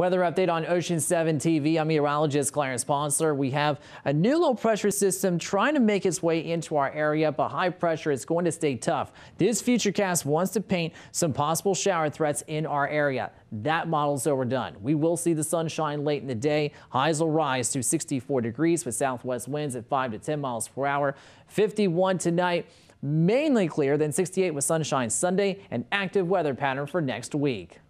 Weather update on Ocean 7 TV. I'm meteorologist Clarence Ponsler. We have a new low pressure system trying to make its way into our area, but high pressure is going to stay tough. This futurecast wants to paint some possible shower threats in our area. That model's overdone. We will see the sunshine late in the day. Highs will rise to 64 degrees with southwest winds at 5 to 10 miles per hour. 51 tonight. Mainly clear, then 68 with sunshine Sunday, an active weather pattern for next week.